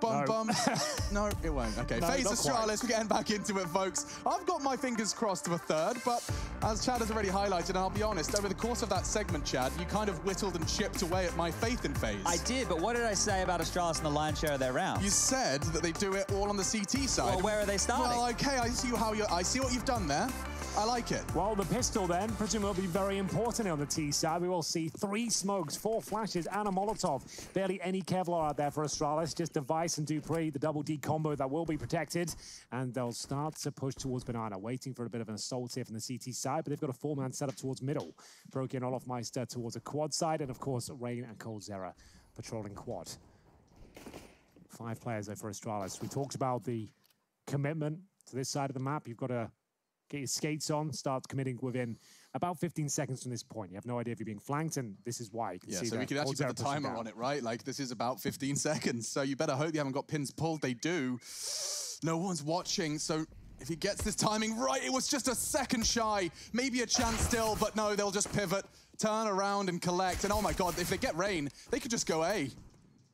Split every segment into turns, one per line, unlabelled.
Bum
No.
bum. no, it won't. Okay,
No, FaZe
Astralis, we're getting back into it, folks. I've got my fingers crossed to a third, but as Chad has already highlighted, and I'll be honest, over the course of that segment, Chad, you kind of whittled and chipped away at my faith in FaZe.
I did, but what did I say about Astralis and the lion's share of their rounds?
You said that they do it all on the CT side.
Well, where are they starting?
Well, okay, I see how you. I see what you've done there. I like it.
Well, the pistol then, presumably will be very important on the T side. We will see three smokes, four flashes, and a Molotov. Barely any Kevlar out there for Astralis, just Device and dupreeh, the double D combo that will be protected. And they'll start to push towards Banana, waiting for a bit of an assault here from the CT side, but they've got a four-man setup towards middle. Broky and Olofmeister towards a quad side, and of course, Rain and coldzera patrolling quad. Five players though for Astralis. We talked about the commitment to this side of the map. You've got to get your skates on, start committing within about 15 seconds from this point. You have no idea if you're being flanked, and this is why. You can
Yeah,
see
so we could actually put the timer on it, right? Like this is about 15 seconds, so you better hope you haven't got pins pulled. They do. No one's watching, so if he gets this timing right, it was just a second shy. Maybe a chance still, but no, they'll just pivot, turn around and collect. And oh my god, if they get rain, they could just go A.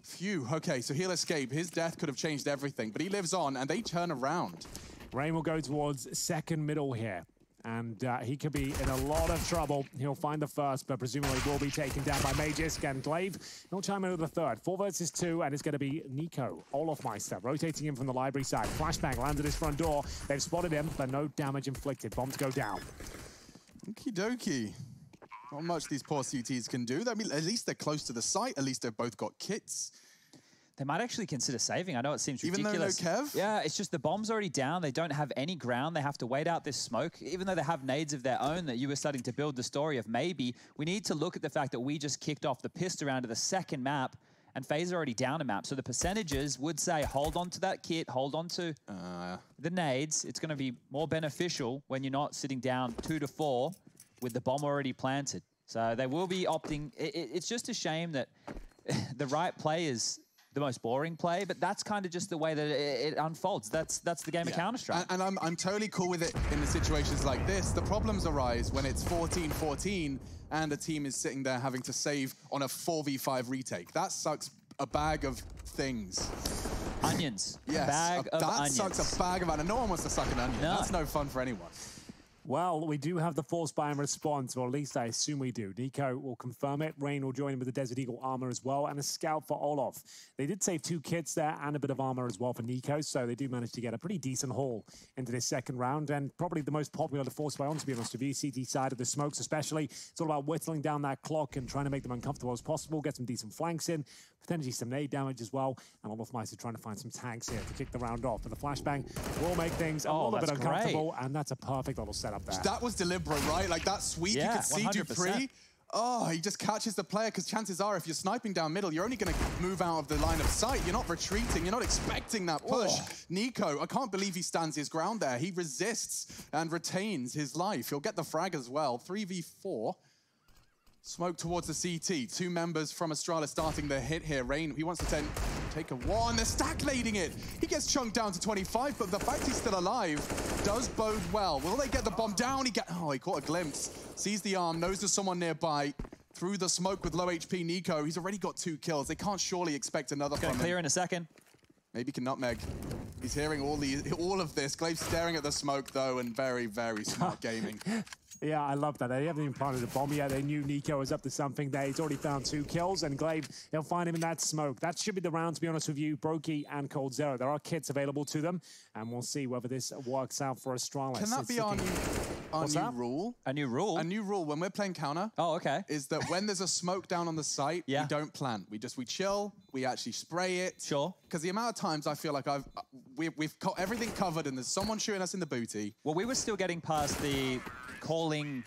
Phew, okay, so he'll escape. His death could have changed everything, but he lives on and they turn around.
Rain will go towards second middle here. And uh, he could be in a lot of trouble. He'll find the first, but presumably will be taken down by Magisk and Glaive. He'll chime in with the third. Four versus two, and it's going to be NiKo Olofmeister rotating in from the library side. Flashbang lands at his front door. They've spotted him, but no damage inflicted. Bomb to go down.
Okie dokie. Not much these poor CTs can do. I mean, at least they're close to the site. At least they've both got kits.
They might actually consider saving. I know it seems
Even though no
ridiculous.
Kev?
Yeah, it's just the bomb's already down. They don't have any ground. They have to wait out this smoke. Even though they have nades of their own, that you were starting to build the story of maybe, we need to look at the fact that we just kicked off the pist around to the second map and FaZe are already down a map. So the percentages would say hold on to that kit, hold on to
Uh,
the nades. It's going to be more beneficial when you're not sitting down two to four with the bomb already planted. So they will be opting. It, it- it's just a shame that the right play is the most boring play, but that's kind of just the way that it, it unfolds. That's that's the game of Counter Strike.
And, and I'm, I'm totally cool with it in the situations like this. The problems arise when it's 14-14 and a team is sitting there having to save on a 4v5 retake. That sucks a bag of things.
onions.
Yes,
Bag
a-
of
that
onions.
sucks a bag of onions. No one wants to suck an onion.
No.
That's no fun for anyone.
Well, we do have the force buy in response, or at least I assume we do. NiKo will confirm it. Rain will join him with the Desert Eagle armor as well, and a scout for Olof. They did save two kits there and a bit of armor as well for NiKo, so they do manage to get a pretty decent haul into this second round, and probably the most popular to force buy on, to be honest with you, CT side of the smokes especially. It's all about whittling down that clock and trying to make them uncomfortable as possible, get some decent flanks in, potentially some nade damage as well, and olofmeister trying to find some tags here to kick the round off. But the flashbang will make things a
Oh,
little bit uncomfortable, and that's a perfect little setup there.
That was deliberate, right? Like that sweep,
Yeah,
you could see
100%.
dupreeh. Oh, he just catches the player because chances are if you're sniping down middle, you're only going to move out of the line of sight. You're not retreating. You're not expecting that push.
Oh.
NiKo, I can't believe he stands his ground there. He resists and retains his life. He'll get the frag as well. 3v4. Smoke towards the CT. Two members from Astralis starting the hit here. Rain, he wants to ten, take a one. They're stack lading it. He gets chunked down to 25, but the fact he's still alive does bode well. Will they get the bomb down? He get, oh, he caught a glimpse. Sees the arm, knows there's someone nearby. Through the smoke with low HP NiKo. He's already got two kills. They can't surely expect another
Gonna clear in a second.
Maybe he can nutmeg. He's hearing all the all of this. Glaive staring at the smoke though, and very, very smart gaming.
Yeah, I love that. They haven't even planted a bomb yet. They knew NiKo was up to something there. He's already found two kills, and Glaive, they'll find him in that smoke. That should be the round, to be honest with you. Broky and coldzera. There are kits available to them, and we'll see whether this works out for Astralis.
Can that
It's
be our
looking-
new, our new
that?
rule?
A new rule.
A new rule when we're playing counter.
Oh, okay.
Is that when there's a smoke down on the site,
Yeah.
we don't plant. We just we chill. We actually spray it.
Sure.
Because the amount of times I feel like I've we, we've got everything covered and there's someone shooting us in the booty.
Well, we were still getting past the calling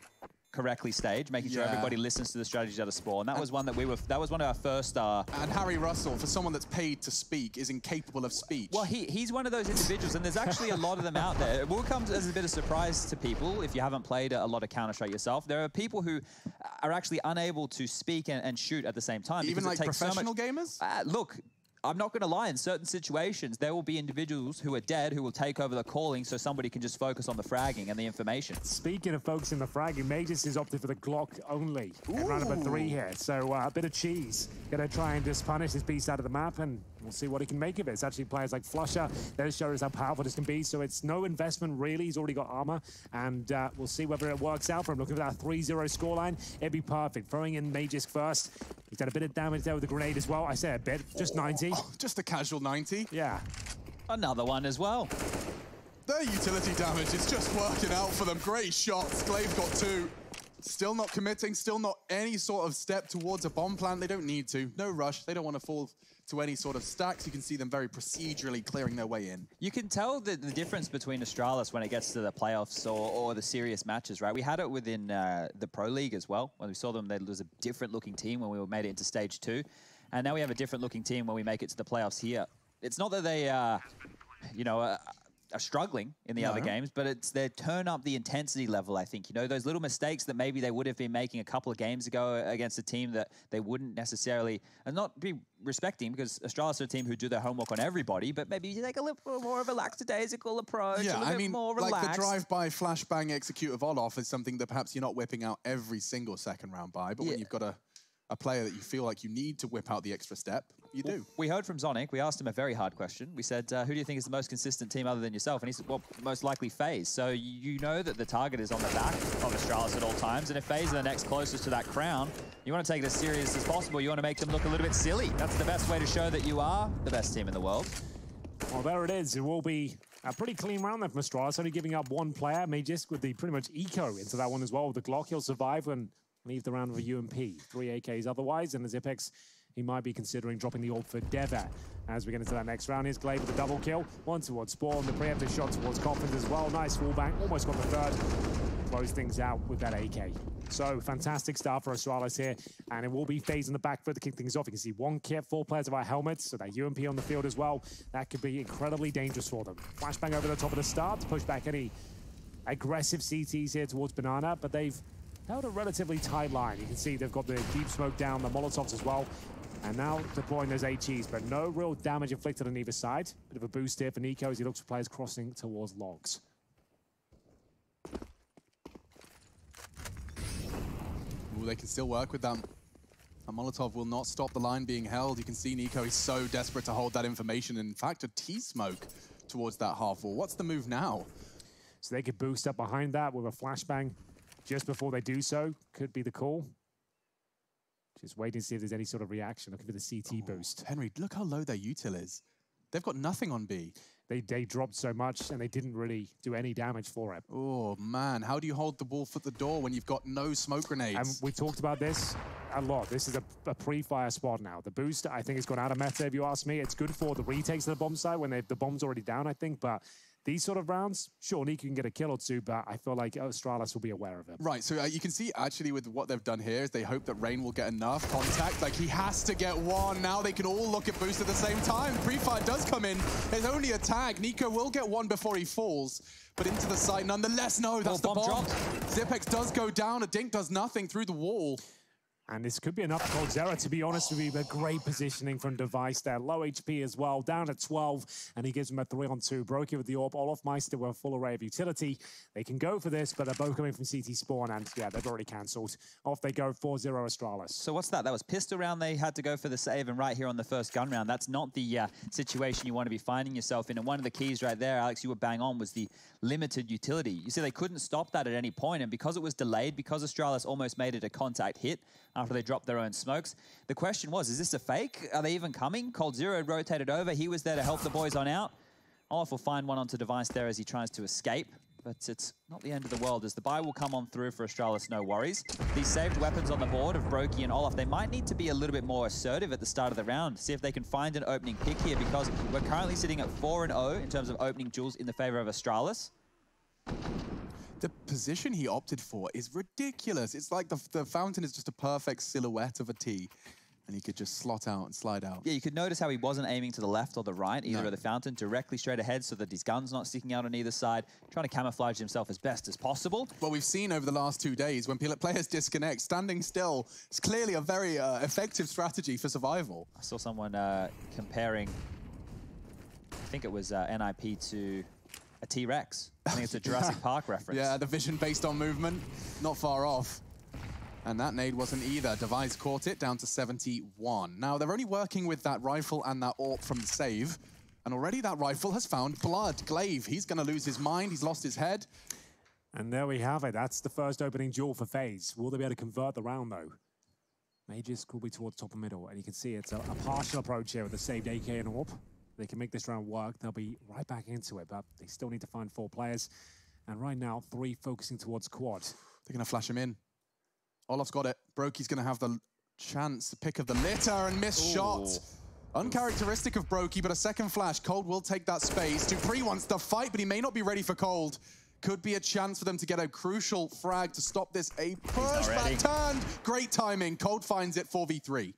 correctly stage, making sure
Yeah.
everybody listens to the strategies out of spawn. That was one that we were. That was one of our first. Uh,
And Harry Russell, for someone that's paid to speak, is incapable of speech.
well, he, he's one of those individuals, and there's actually a lot of them out there. It will come as a bit of surprise to people if you haven't played a lot of Counter Strike yourself. There are people who are actually unable to speak and, and shoot at the same time.
Even like
takes so
professional
much-
gamers?
Uh, look, I'm not going to lie. In certain situations, there will be individuals who are dead who will take over the calling, so somebody can just focus on the fragging and the information.
Speaking of folks in the fragging, Magus is opted for the Glock only round number three here. So uh, a bit of cheese. Gonna try and just punish this beast out of the map, and we'll see what he can make of it. It's actually players like flusha that show us how powerful this can be. So it's no investment really. He's already got armor, and uh, we'll see whether it works out for him. Looking at that 3-0 scoreline, it'd be perfect. Throwing in Magisk first. He's done a bit of damage there with the grenade as well. I say a bit, just 90.
Oh, just a casual 90.
Yeah.
Another one as well.
Their utility damage is just working out for them. Great shots. Glaive got two. Still not committing, still not any sort of step towards a bomb plant. They don't need to. No rush. They don't want to fall to any sort of stacks. You can see them very procedurally clearing their way in.
You can tell the, the difference between Astralis when it gets to the playoffs or, or the serious matches, right? We had it within uh, the Pro League as well. When we saw them, there was a different looking team when we made it into stage two. And now we have a different looking team when we make it to the playoffs here. It's not that they, uh, you know, uh, are struggling in the no. other games, but it's they turn up the intensity level. I think you know those little mistakes that maybe they would have been making a couple of games ago against a team that they wouldn't necessarily and not be respecting because Australia's a team who do their homework on everybody, but maybe you take a little more of a lackadaisical approach.
Yeah,
I
mean,
more
like the drive-by flashbang execute of Olof is something that perhaps you're not whipping out every single second round by, but yeah. when you've got a a player that you feel like you need to whip out the extra step, you do.
We heard from Zonic. We asked him a very hard question. We said, uh, who do you think is the most consistent team other than yourself? And he said, well, most likely FaZe. So you know that the target is on the back of Astralis at all times. And if FaZe are the next closest to that crown, you want to take it as serious as possible. You want to make them look a little bit silly. That's the best way to show that you are the best team in the world.
Well, there it is. It will be a pretty clean round there from Astralis, only giving up one player. Magisk with the pretty much eco into that one as well. With the Glock, he'll survive and leave the round with a UMP. Three AKs otherwise, and the Zipex, he might be considering dropping the orb for Deva. As we get into that next round, here's Glaive with a double kill. One towards Spawn, the preemptive shot towards Coffins as well. Nice fallback, almost got the third. Close things out with that AK. So, fantastic start for Astralis here, and it will be in the back foot to kick things off. You can see one kit, four players of our helmets, so that UMP on the field as well. That could be incredibly dangerous for them. Flashbang over the top of the start to push back any aggressive CTs here towards Banana, but they've held a relatively tight line. You can see they've got the deep smoke down, the Molotovs as well. And now deploying those HEs, but no real damage inflicted on either side. Bit of a boost here for NiKo as he looks for players crossing towards logs.
Ooh, they can still work with them. A Molotov will not stop the line being held. You can see NiKo is so desperate to hold that information. In fact, a T-smoke towards that half wall. What's the move now?
So they could boost up behind that with a flashbang just before they do so could be the call. Just waiting to see if there's any sort of reaction, looking for the CT oh, boost.
Henry, look how low their util is. They've got nothing on B.
They, they dropped so much and they didn't really do any damage for it.
Oh, man. How do you hold the wolf for the door when you've got no smoke grenades?
And we talked about this a lot. This is a, a pre-fire spot now. The boost, I think, has gone out of meta, if you ask me. It's good for the retakes of the bomb site when the bomb's already down, I think, but these sort of rounds, sure, Nick can get a kill or two, but I feel like Astralis will be aware of it.
Right, so uh, you can see actually with what they've done here is they hope that Rain will get enough contact. Like, he has to get one. Now they can all look at Boost at the same time. Pre-fire does come in. There's only a tag. NiKo will get one before he falls, but into the site nonetheless. No, that's oh, the bomb. bomb. Zipex does go down. A Dink does nothing through the wall.
And this could be enough for Zera, to be honest with you, but great positioning from Device there. Low HP as well, down at 12, and he gives him a 3 on 2. Broky with the AWP, olofmeister with a full array of utility. They can go for this, but they're both coming from CT spawn, and yeah, they've already cancelled. Off they go, 4-0 Astralis.
So what's that? That was pistol round. They had to go for the save, and right here on the first gun round, that's not the uh, situation you want to be finding yourself in. And one of the keys right there, Alex, you were bang on, was the limited utility. You see, they couldn't stop that at any point, and because it was delayed, because Astralis almost made it a contact hit, after they dropped their own smokes. The question was, is this a fake? Are they even coming? coldzera rotated over. He was there to help the boys on out. Olof will find one onto Device there as he tries to escape, but it's not the end of the world as the buy will come on through for Astralis, no worries. These saved weapons on the board of Broky and Olof, they might need to be a little bit more assertive at the start of the round, see if they can find an opening pick here because we're currently sitting at 4-0 in terms of opening jewels in the favor of Astralis
the position he opted for is ridiculous. It's like the, the fountain is just a perfect silhouette of a T and he could just slot out and slide out.
Yeah, you could notice how he wasn't aiming to the left or the right, either no. of the fountain, directly straight ahead so that his gun's not sticking out on either side, trying to camouflage himself as best as possible.
Well, we've seen over the last two days, when players disconnect, standing still is clearly a very uh, effective strategy for survival.
I saw someone uh, comparing, I think it was uh, NIP to a T-Rex. I think it's a Jurassic Park reference.
Yeah, the vision based on movement, not far off. And that nade wasn't either. Device caught it down to 71. Now, they're only working with that rifle and that AWP from the save. And already that rifle has found blood. Glaive, he's going to lose his mind. He's lost his head.
And there we have it. That's the first opening duel for FaZe. Will they be able to convert the round, though? Magisk will be towards top and middle, and you can see it's a, a partial approach here with the saved AK and AWP. They can make this round work. They'll be right back into it, but they still need to find four players. And right now, three focusing towards quad.
They're going to flash him in. Olof's got it. Broky's going to have the chance, the pick of the litter, and miss Ooh. shot. Uncharacteristic of Broky, but a second flash. Cold will take that space. dupreeh wants the fight, but he may not be ready for Cold. Could be a chance for them to get a crucial frag to stop this. A push back turned. Great timing. Cold finds it 4v3.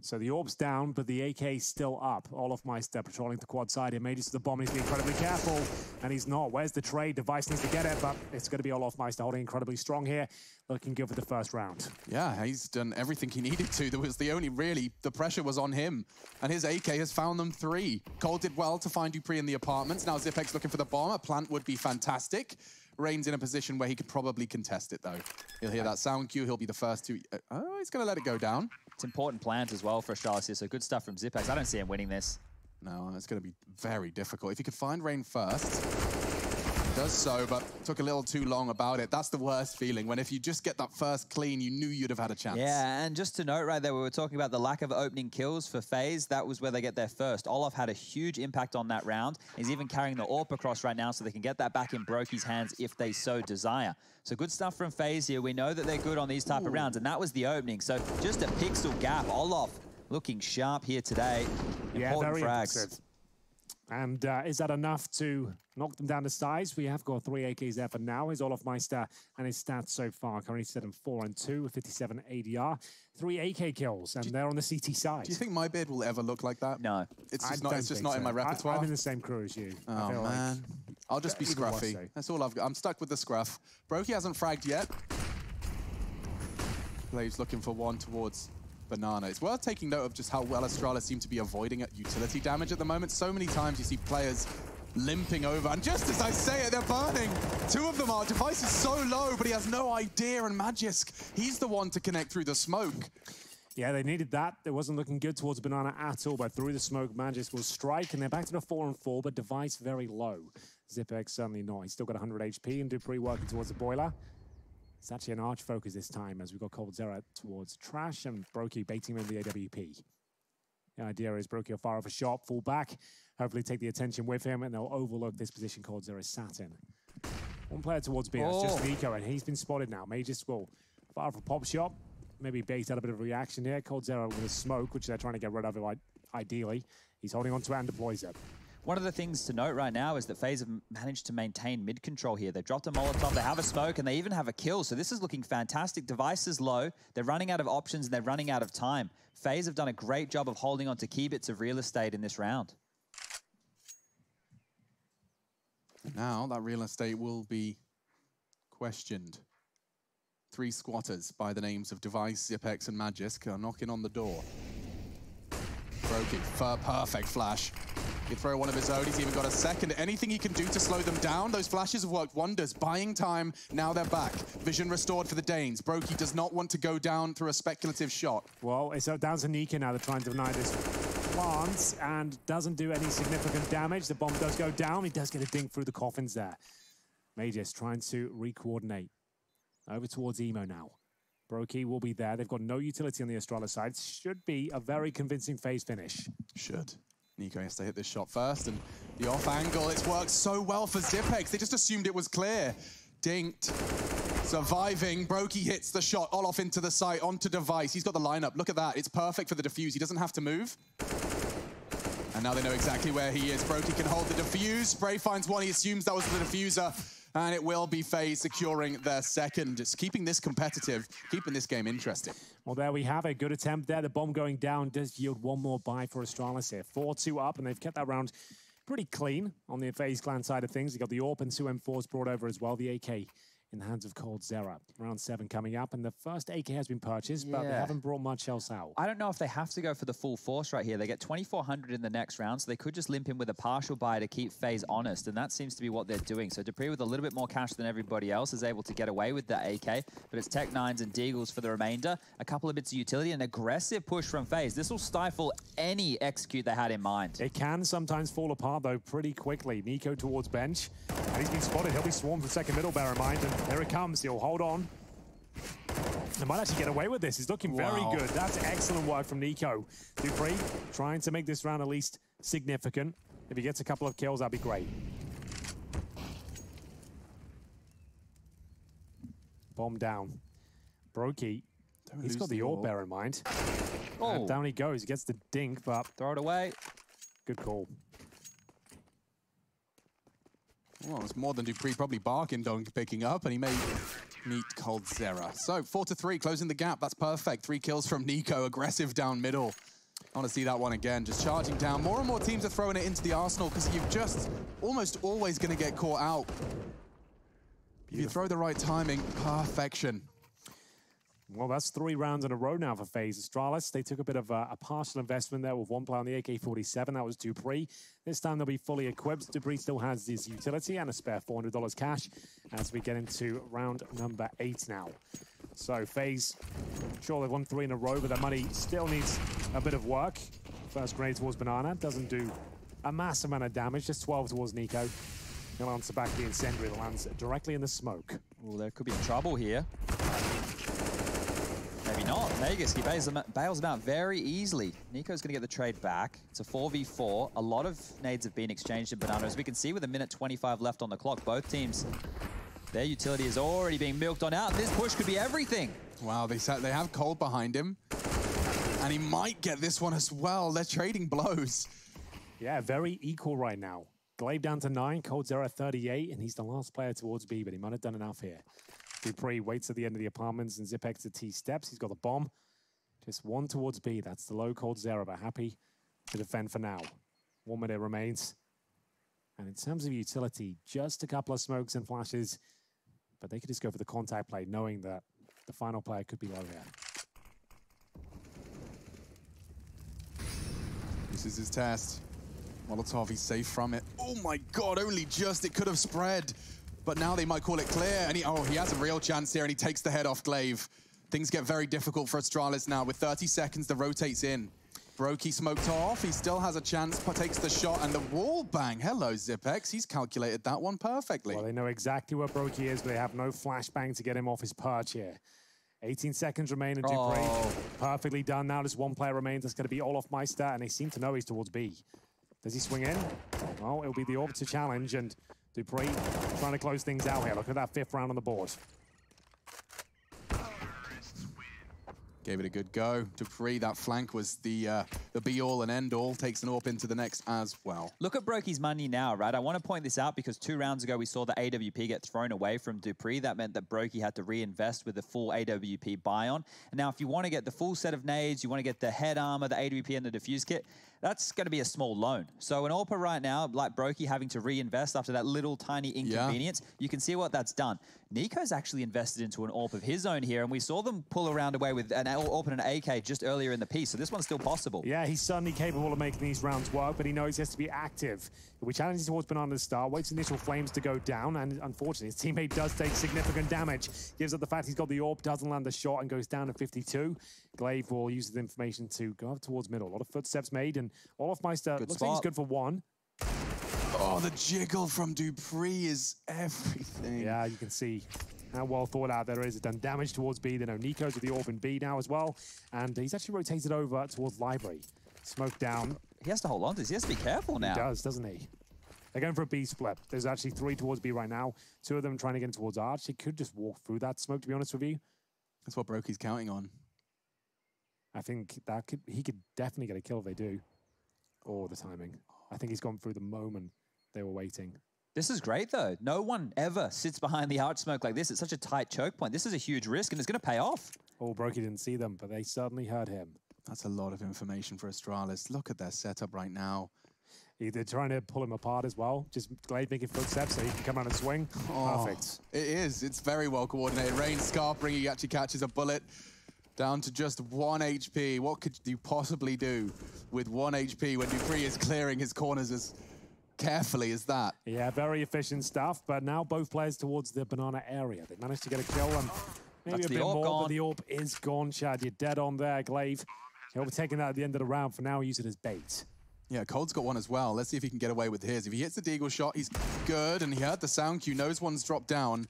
So the orb's down, but the AK still up. olofmeister patrolling the quad side. He made it to the bomb. He's being incredibly careful, and he's not. Where's the trade? Device needs to get it, but it's going to be olofmeister holding incredibly strong here. Looking good for the first round.
Yeah, he's done everything he needed to. There was the only really, the pressure was on him, and his AK has found them three. Cole did well to find dupreeh in the apartments. Now Zipex looking for the bomb. A plant would be fantastic. Rain's in a position where he could probably contest it, though. He'll hear that sound cue. He'll be the first to... Uh, oh, he's going to let it go down.
It's important plans as well for Astralis here, so good stuff from Zipex. I don't see him winning this.
No, it's going to be very difficult. If you could find Rain first, does so, but took a little too long about it. That's the worst feeling, when if you just get that first clean, you knew you'd have had a chance.
Yeah, and just to note right there, we were talking about the lack of opening kills for FaZe. That was where they get their first. Olof had a huge impact on that round. He's even carrying the AWP across right now so they can get that back in Broky's hands if they so desire. So good stuff from FaZe here. We know that they're good on these type Ooh. of rounds, and that was the opening. So just a pixel gap. Olof looking sharp here today.
Yeah, Important very frags. Impressive. And uh, is that enough to knock them down to size? We have got three AKs there for now. Is olofmeister and his stats so far currently set in 4 and 2, 57 ADR. Three AK kills, and they're on the CT side.
Do you think my beard will ever look like that?
No.
It's just, not, it's just not so. in my repertoire?
I, am in the same crew as you.
Oh, man. Like. I'll just be scruffy. That's all I've got. I'm stuck with the scruff. Broky hasn't fragged yet. Blaze looking for one towards Banana. It's worth taking note of just how well Astralis seem to be avoiding utility damage at the moment. So many times you see players limping over, and just as I say it, they're burning. Two of them are. Device is so low, but he has no idea, and Magisk, he's the one to connect through the smoke.
Yeah, they needed that. It wasn't looking good towards Banana at all, but through the smoke, Magisk will strike, and they're back to the 4 and 4, but Device very low. Zipex certainly not. He's still got 100 HP, and dupreeh working towards the boiler. It's actually an arch focus this time as we've got coldzera towards Trash and Broky baiting him in the AWP. The idea is Broky will fire off a shot, fall back, hopefully take the attention with him, and they'll overlook this position coldzera is sat in. One player towards B, oh. just NiKo, and he's been spotted now. Major will fire off a pop shot, maybe bait out a bit of reaction here. coldzera with a smoke, which they're trying to get rid of ideally. He's holding on to it and deploys it.
One of the things to note right now is that FaZe have managed to maintain mid-control here. They've dropped a Molotov, they have a smoke, and they even have a kill. So this is looking fantastic. Devices low. They're running out of options, and they're running out of time. FaZe have done a great job of holding on to key bits of real estate in this round.
Now that real estate will be questioned. Three squatters by the names of Device, Zipex, and Magisk are knocking on the door. Broky, perfect flash. You throw one of his own, he's even got a second. Anything he can do to slow them down, those flashes have worked wonders. Buying time, now they're back. Vision restored for the Danes. Broky does not want to go down through a speculative shot.
Well, it's down to NiKo now. They're trying to deny this plant and doesn't do any significant damage. The bomb does go down. He does get a ding through the coffins there. Magisk trying to re-coordinate. Over towards Emo now. Broky will be there. They've got no utility on the Astralis side. Should be a very convincing FaZe finish.
Should. NiKo has to hit this shot first, and the off angle, it's worked so well for Zipex. They just assumed it was clear. Dinked, surviving. Broky hits the shot, Olof into the site, onto Device. He's got the lineup. Look at that. It's perfect for the defuse. He doesn't have to move. And now they know exactly where he is. Broky can hold the defuse. Spray finds one. He assumes that was the defuser and it will be FaZe securing their second. It's keeping this competitive, keeping this game interesting.
Well, there we have a good attempt there. The bomb going down does yield one more buy for Astralis here. 4-2 up, and they've kept that round pretty clean on the FaZe clan side of things. They got the AWP and two M4s brought over as well. The AK in the hands of coldzera. Round seven coming up, and the first AK has been purchased, but they haven't brought much else out.
I don't know if they have to go for the full force right here. They get 2,400 in the next round, so they could just limp in with a partial buy to keep FaZe honest, and that seems to be what they're doing. So dupreeh with a little bit more cash than everybody else is able to get away with the AK, but it's Tech Nines and Deagles for the remainder. A couple of bits of utility, an aggressive push from FaZe. This will stifle any execute they had in mind.
It can sometimes fall apart, though, pretty quickly. NiKo towards bench, and he's been spotted. He'll be swarmed for second middle, bear in mind, and there it comes. He'll hold on. They might actually get away with this. He's looking very
Wow.
good. That's excellent work from NiKo. dupreeh trying to make this round at least significant. If he gets a couple of kills, that'd be great. Bomb down. Broky,
Don't
he's
lose
got the
the
orb,
orb.
bear in mind.
Oh,
And down he goes. He gets the dink, but
throw it away.
good call.
Well, it's more than dupreeh probably barking on picking up, and he may meet coldzera. So, four to three, closing the gap. That's perfect. Three kills from NiKo, aggressive down middle. I want to see that one again, just charging down. More and more teams are throwing it into the arsenal because you're just almost always going to get caught out. If you throw the right timing, perfection.
Well, that's three rounds in a row now for FaZe. Astralis, they took a bit of a, a partial investment there with one player on the AK-47. That was dupreeh. This time they'll be fully equipped. dupreeh still has his utility and a spare $400 cash as we get into round number eight now. So FaZe, sure they've won three in a row, but their money still needs a bit of work. First grenade towards Banana doesn't do a massive amount of damage, just 12 towards NiKo. He'll answer back the incendiary that lands directly in the smoke.
Well, there could be trouble here. Maybe. Vegas, he bails them, bails them out very easily. NiKo's going to get the trade back. It's a 4v4. A lot of nades have been exchanged in Banana. As we can see with a minute 25 left on the clock, both teams, their utility is already being milked on out. This push could be everything.
Wow, they they have Cold behind him. And he might get this one as well. They're trading blows.
Yeah, very equal right now. Glaive down to nine, coldzera 38, and he's the last player towards B, but he might have done enough here. Dupreeh waits at the end of the apartments and Zipex to T steps. He's got the bomb. Just one towards B. That's the low coldzera, but happy to defend for now. One minute remains. And in terms of utility, just a couple of smokes and flashes, but they could just go for the contact play, knowing that the final player could be low here.
This is his test. Molotov, he's safe from it. Oh my god, only just. It could have spread. But now they might call it clear. And he, oh, he has a real chance here, and he takes the head off Glaive. Things get very difficult for Astralis now. With 30 seconds, the rotates in. Broky smoked off. He still has a chance, but takes the shot, and the wall bang. Hello, Zipex. He's calculated that one perfectly.
Well, they know exactly where Broky is, but they have no flashbang to get him off his perch here. 18 seconds remain, and dupreeh
Oh.
perfectly done. Now just one player remains. That's going to be olofmeister, and they seem to know he's towards B. Does he swing in? Well, it'll be the Orb to challenge, and dupreeh trying to close things out here. Look at that fifth round on the board.
Gave it a good go. dupreeh, that flank was the uh, the be-all and end-all. Takes an AWP into the next as well.
Look at Broky's money now, right? I want to point this out because two rounds ago we saw the AWP get thrown away from dupreeh. That meant that Broky had to reinvest with the full AWP buy-on. And now if you want to get the full set of nades, you want to get the head armor, the AWP, and the defuse kit, that's going to be a small loan. So an AWPer right now, like Broky having to reinvest after that little tiny inconvenience, you can see what that's done. NiKo's actually invested into an AWP of his own here, and we saw them pull around away with an AWP and an AK just earlier in the piece, so this one's still possible.
Yeah, he's certainly capable of making these rounds work, but he knows he has to be active. We challenge towards Banana to start, waits initial flames to go down, and unfortunately, his teammate does take significant damage. Gives up the fact he's got the orb, doesn't land the shot, and goes down to 52. Glaive will use the information to go up towards middle. A lot of footsteps made, and olofmeister
Good
looks like he's good for one.
Oh, the jiggle from dupreeh is everything.
Yeah, you can see how well thought out there is. It's done damage towards B. They know NiKo's with the orb in B now as well, and he's actually rotated over towards Library. Smoke down,
He has to hold on to this. He has to be careful now.
He does, doesn't he? They're going for a B split. There's actually three towards B right now. Two of them trying to get in towards Arch. He could just walk through that smoke, to be honest with you.
That's what Broky's counting on.
I think that could he could definitely get a kill if they do. Or the timing. I think he's gone through the moment they were waiting.
This is great, though. No one ever sits behind the arch smoke like this. It's such a tight choke point. This is a huge risk, and it's going to pay off.
Oh, Broky didn't see them, but they certainly heard him.
That's a lot of information for Astralis. Look at their setup right now.
Either trying to pull him apart as well. Just Glaive making footsteps so he can come around and swing.
Oh,
Perfect.
It is. It's very well coordinated. Rain Scarf bringing he actually catches a bullet down to just one HP. What could you possibly do with one HP when dupreeh is clearing his corners as carefully as that?
Yeah, very efficient stuff. But now both players towards the banana area. They managed to get a kill and maybe
That's
a bit more,
gone.
but the AWP is gone, Chad. You're dead on there, Glaive. He'll be taking that at the end of the round. For now, use it as bait.
Yeah, Cold's got one as well. Let's see if he can get away with his. If he hits the deagle shot, he's good, and he heard the sound cue, knows one's dropped down.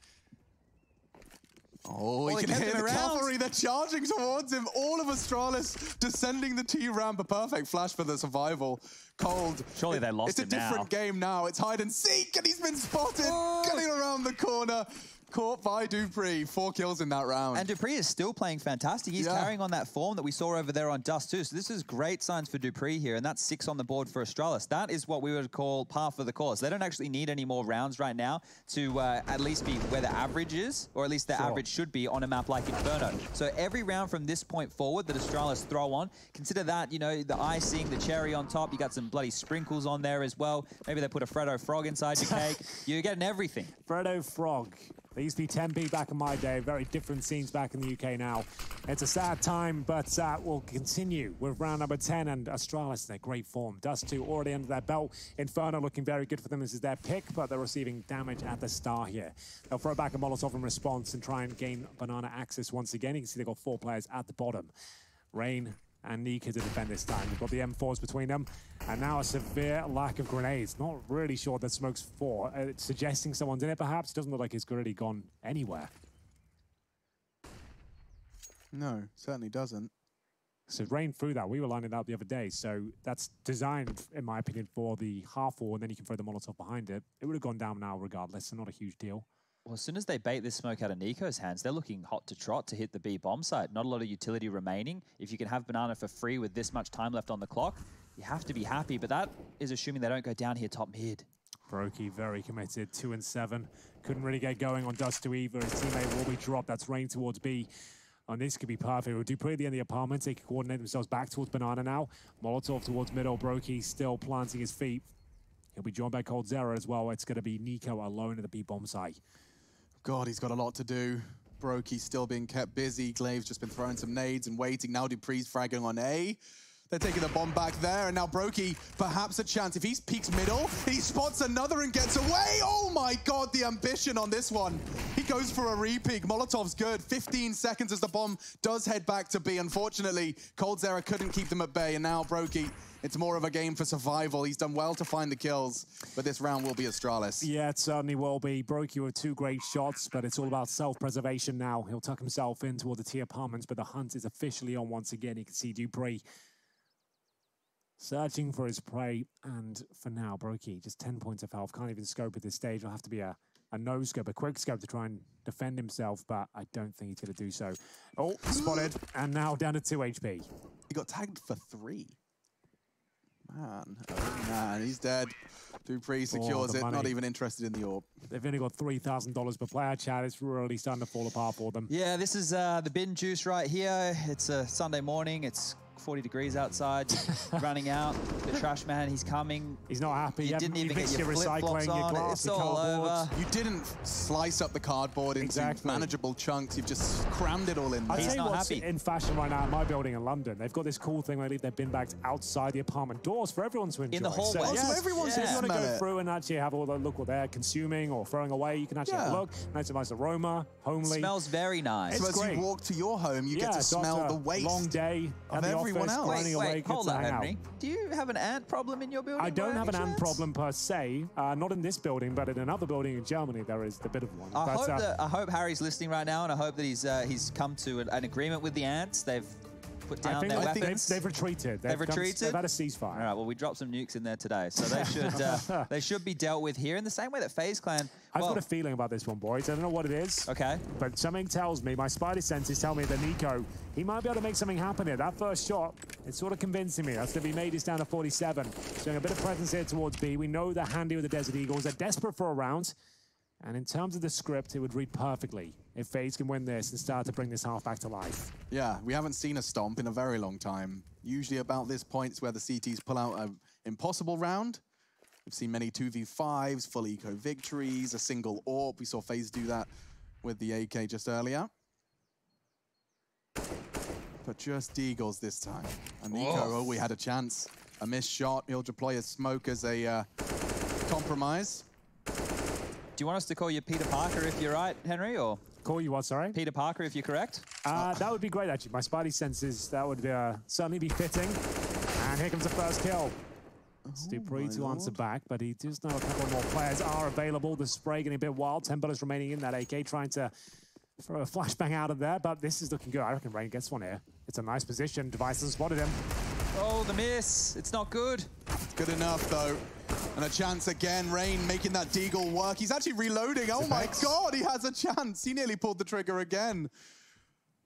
Oh, he
he
can
kept
hear
him
the
around.
cavalry. They're charging towards him. All of Astralis descending the T ramp. A perfect flash for the survival. Cold.
Surely they lost
It's a
it now.
different game now. It's hide and seek, and he's been spotted.
Oh.
Getting around the corner. Caught by dupreeh, Four kills in that round.
And dupreeh is still playing fantastic. He's
Yeah.
carrying on that form that we saw over there on Dust 2. So this is great signs for dupreeh here, and that's six on the board for Astralis. That is what we would call par for the course. They don't actually need any more rounds right now to uh, at least be where the average is, or at least the
Sure.
average should be on a map like Inferno. So every round from this point forward that Astralis throw on, consider that, you know, the icing, the cherry on top. You got some bloody sprinkles on there as well. Maybe they put a Freddo Frog inside your cake. You're getting everything.
Freddo Frog. They used to be 10p back in my day. Very different scenes back in the UK now. It's a sad time, but uh, we'll continue with round number 10 and Astralis in their great form. Dust 2 already under their belt. Inferno looking very good for them. This is their pick, but they're receiving damage at the start here. They'll throw back a Molotov in response and try and gain banana access once again. You can see they've got four players at the bottom. Rain and NiKo to defend this time. They've got the M4s between them, and now a severe lack of grenades. Not really sure that smoke's for. Uh, it's suggesting someone's in it, perhaps. Doesn't look like it's really gone anywhere.
no, certainly doesn't.
So rain through that. We were lining that up the other day, so that's designed, in my opinion, for the half wall, and then you can throw the Molotov behind it. It would have gone down now regardless, so not a huge deal.
Well, as soon as they bait this smoke out of NiKo's hands, they're looking hot to trot to hit the B bomb site. Not a lot of utility remaining. If you can have Banana for free with this much time left on the clock, you have to be happy. But that is assuming they don't go down here top mid.
Broky very committed, two and seven. Couldn't really get going on Dust 2 either. His teammate will be dropped. That's rain towards B. Oh, and this could be perfect. We'll dupreeh at the end of the apartment. They can coordinate themselves back towards Banana now. Molotov towards middle. Broky still planting his feet. He'll be joined by coldzera as well. It's going to be NiKo alone at the B bomb site.
God, he's got a lot to do. Broky's still being kept busy. Glaive's just been throwing some nades and waiting. Now dupreeh's fragging on A. They're taking the bomb back there, and now Broky, perhaps a chance. If he peeks middle, he spots another and gets away. Oh my God, the ambition on this one. He goes for a repeat. Molotov's good. 15 seconds as the bomb does head back to B. Unfortunately, coldzera couldn't keep them at bay, and now Broky, it's more of a game for survival. He's done well to find the kills, but this round will be Astralis.
Yeah, it certainly will be. Broky with two great shots, but it's all about self-preservation now. He'll tuck himself in toward the T apartments, but the hunt is officially on once again. You can see dupreeh searching for his prey, and for now, Broky just 10 points of health. Can't even scope at this stage. Will have to be a, a no scope, a quick scope to try and defend himself, but I don't think he's going to do so. Oh, spotted, and now down to 2 HP.
He got tagged for three. Man, oh man, he's dead. dupreeh secures
the
it, not even interested in the orb.
They've only got $3,000 per player, Chad. It's really starting to fall apart for them.
Yeah, this is uh, the bin juice right here. It's a Sunday morning. It's 40 degrees outside. Running out. The trash man, he's coming.
He's not happy.
You
You,
didn't even
mixed
get your
your recycling, your
on.
glass,
It's
your
all
cardboard.
over.
You didn't slice up the cardboard into
Exactly.
manageable chunks. You've just crammed it all in
I'll
there.
He's not
what's
happy.
in fashion right now in my building in London. They've got this cool thing where they leave their bin bags outside the apartment doors for everyone to enjoy.
In the hallway.
So,
Oh,
so
yes,
everyone
so
can
if you want to go
it.
through and actually have a look what they're consuming or throwing away, you can actually have a
Yeah.
look. Nice, nice aroma, homely.
Smells very nice.
So
It's
as
great.
you walk to your home, you
yeah,
get to smell the waste.
Long day
of
at the
everyone else.
Wait, wait,
good
hold
to
up,
out.
Henry. Do you have an ant problem in your building?
I don't have an
any
ant problem per se. Uh, not in this building, but in another building in Germany, there is a bit of one.
I
but,
hope
uh,
that I hope Harry's listening right now, and I hope that he's uh, he's come to an, an agreement with the ants. They've put
I
down
think,
their
I think they've, they've retreated.
They've
come-
retreated?
They've had a ceasefire.
All right, well, we dropped some nukes in there today, so they should uh, they should be dealt with here in the same way that FaZe Clan.
I've
well,
got a feeling about this one, boys. I don't know what it is.
okay.
But something tells me, my spider senses tell me that NiKo, he might be able to make something happen here. That first shot, it's sort of convincing me. That's going to be made is down to 47. Showing a bit of presence here towards B. We know they're handy with the Desert Eagles. They're desperate for a round. And in terms of the script, it would read perfectly if FaZe can win this and start to bring this half back to life.
Yeah, we haven't seen a stomp in a very long time. Usually about this point is where the CTs pull out an impossible round, We've seen many 2v5s, full eco victories, a single AWP. We saw FaZe do that with the AK just earlier. But just Deagles this time. And NiKo, oh, we had a chance. A missed shot. He'll deploy a smoke as a uh, compromise.
Do you want us to call you Peter Parker if you're right, Henry, or?
Call you what, sorry?
Peter Parker if you're correct?
Uh, that would be great, actually. My spidey senses, that would uh, certainly be fitting. And here comes the first kill. It's oh dupreeh to answer back, but he does know a couple more players are available. The spray getting a bit wild. 10 bullets remaining in that AK, trying to throw a flashbang out of there, but this is looking good. I reckon Rain gets one here. It's a nice position. Device has spotted him.
Oh, the miss. It's not good.
It's good enough, though. And a chance again. Rain making that Deagle work. He's actually reloading. Oh, my God. He has a chance. He nearly pulled the trigger again.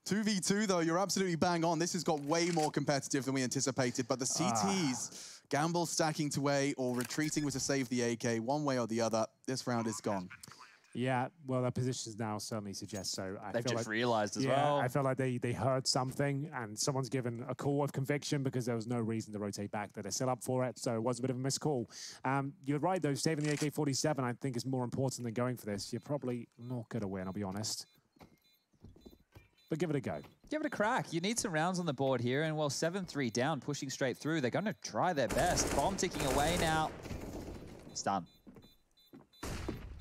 2v2, though, you're absolutely bang on. This has got way more competitive than we anticipated, but the CTs, ah. Gamble stacking to A or retreating with to save the AK, one way or the other, this round is gone.
Yeah, well, their positions now certainly suggest so.
I They've just
like,
realized as
yeah,
well.
I felt like they, they heard something and someone's given a call of conviction because there was no reason to rotate back. That they're still up for it, so it was a bit of a missed call. Um, you're right, though. Saving the AK-47, I think, is more important than going for this. You're probably not going to win, I'll be honest. But give it a go.
Give it a crack. You need some rounds on the board here, and well, 7-3 down, pushing straight through. They're going to try their best. Bomb ticking away now. It's done.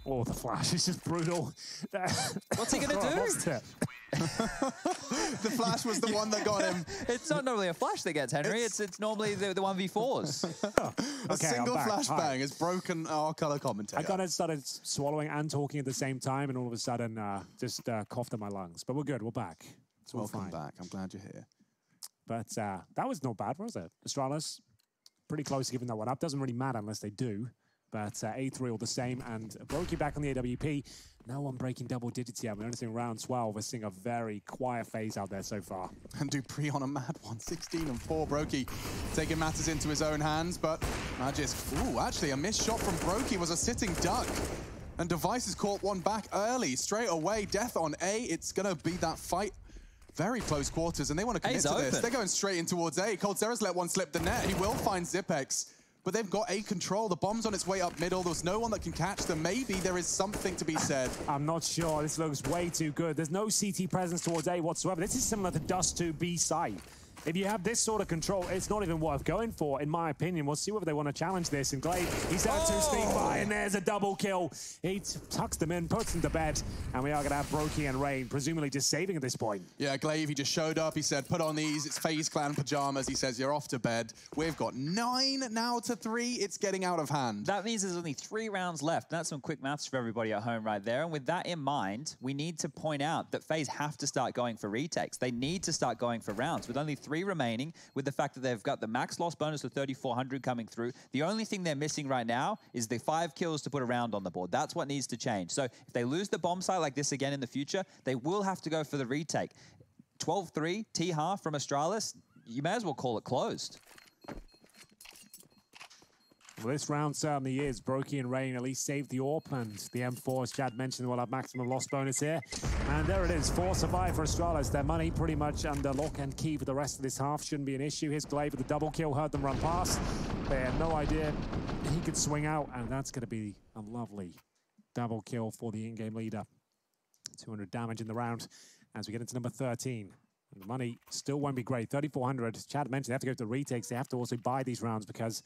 Oh, the flash is just brutal.
What's he going to do?
the flash was the one that got him.
It's not normally a flash that gets Henry. It's it's, normally the, the 1v4s.
a okay, single flashbang has broken our color commentator.
I kind of started swallowing and talking at the same time, and all of a sudden uh, just uh, coughed in my lungs. But we're good. We're back.
It's Welcome back. I'm glad you're here.
But uh, that was not bad, was it? Astralis, pretty close to giving that one up. Doesn't really matter unless they do. But uh, A3 all the same, and Broky back on the AWP. No one breaking double digits yet. We're only seeing round 12. We're seeing a very quiet FaZe out there so far.
And dupreeh on a mad one, 16 and 4. Broky taking matters into his own hands, but Magisk, ooh, actually a missed shot from Broky was a sitting duck. And Device has caught one back early, straight away. Death on A, it's gonna be that fight very close quarters, and they want to commit A's to open. this. They're going straight in towards A. coldzera's let one slip the net. He will find Zipex but they've got A control. The bomb's on its way up middle. There's no one that can catch them. Maybe there is something to be said.
I'm not sure. This looks way too good. There's no CT presence towards A whatsoever. This is similar to Dust 2 B side. If you have this sort of control, it's not even worth going for, in my opinion. We'll see whether they want to challenge this. And Glaive, he's out oh. to speed by, and there's a double kill. He tucks them in, puts them to bed, and we are going to have Broky and Rain, presumably just saving at this point.
Yeah, Glaive, he just showed up. He said, put on these. It's FaZe Clan pajamas. He says, you're off to bed. We've got nine now to three. It's getting out of hand.
That means there's only three rounds left. That's some quick maths for everybody at home right there. And with that in mind, we need to point out that FaZe have to start going for retakes. They need to start going for rounds. With only three remaining, with the fact that they've got the max loss bonus of 3,400 coming through. The only thing they're missing right now is the five kills to put a round on the board. That's what needs to change. So if they lose the bomb site like this again in the future, they will have to go for the retake. 12-3, T-half from Astralis, you may as well call it closed.
Well, this round certainly is. Broky and Rain at least saved the AWP, and the M4, as Chad mentioned, will have maximum loss bonus here. And there it is, four survive for Astralis. Their money pretty much under lock and key for the rest of this half. Shouldn't be an issue. His Glaive with the double kill, heard them run past. They had no idea he could swing out, and that's going to be a lovely double kill for the in-game leader. 200 damage in the round as we get into number 13. And the money still won't be great. 3,400. Chad mentioned they have to go to the retakes. They have to also buy these rounds because